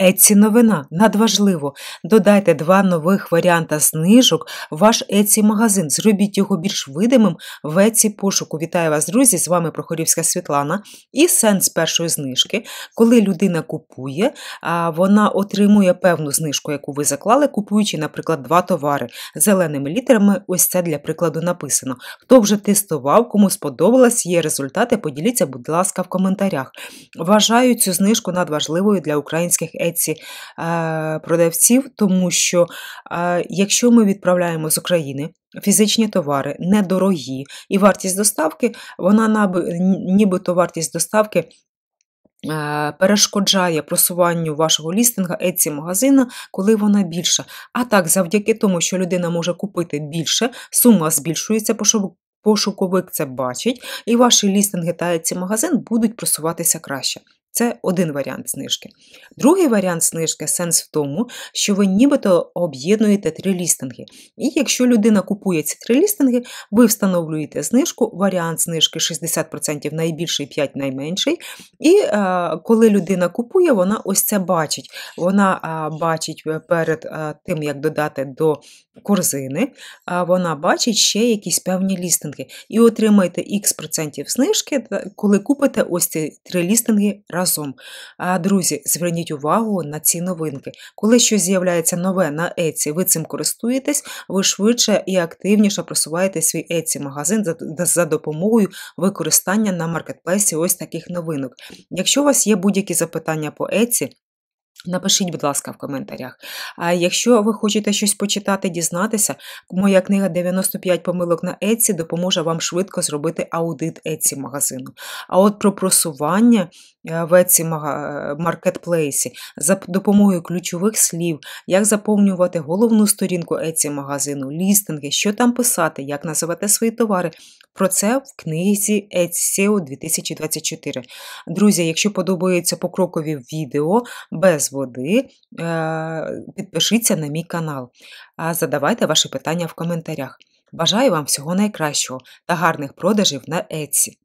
Etsy новина надважливо. Додайте два нових варіанта знижок в ваш Etsy магазин. Зробіть його більш видимим в Etsy пошуку. Вітаю вас, друзі! З вами Прохорівська Світлана. І сенс першої знижки. Коли людина купує, вона отримує певну знижку, яку ви заклали, купуючи, наприклад, два товари зеленими літерами. Ось це для прикладу написано. Хто вже тестував, кому сподобалось, є результати, поділіться, будь ласка, в коментарях. Вважаю цю знижку надважливою для українських Etsy Etsy е, продавців, тому що е, якщо ми відправляємо з України фізичні товари недорогі, і вартість доставки, вона нібито вартість доставки. Е, перешкоджає просуванню вашого лістинга Etsy магазина, коли вона більша. А так, завдяки тому, що людина може купити більше, сума збільшується, пошуковик це бачить, і ваші лістинги та Etsy магазин будуть просуватися краще. Це один варіант знижки. Другий варіант знижки сенс в тому, що ви нібито об'єднуєте три лістинги. І якщо людина купує ці три лістинги, ви встановлюєте знижку, варіант знижки 60% найбільший, 5 найменший. І е, коли людина купує, вона ось це бачить. Вона е, бачить перед е, тим, як додати до корзини, е, вона бачить ще якісь певні лістинги. І отримаєте Х процентів знижки, коли купите ось ці три лістинги разом. А, Друзі, зверніть увагу на ці новинки. Коли щось з'являється нове на Etsy, ви цим користуєтесь, ви швидше і активніше просуваєте свій Etsy магазин за, допомогою використання на маркетплейсі ось таких новинок. Якщо у вас є будь-які запитання по Etsy, Напишіть, будь ласка, в коментарях. А якщо ви хочете щось почитати, дізнатися, моя книга 95 помилок на Etsy допоможе вам швидко зробити аудит Etsy магазину. А от про просування е, в Etsy маркетплейсі за допомогою ключових слів, як заповнювати головну сторінку Etsy магазину, лістинги, що там писати, як називати свої товари. Про це в книзі Etsy SEO 2024. Друзі, якщо подобаються покрокові відео без води, е, підпишіться на мій канал, задавайте ваші питання в коментарях. Бажаю вам всього найкращого та гарних продажів на Etsy.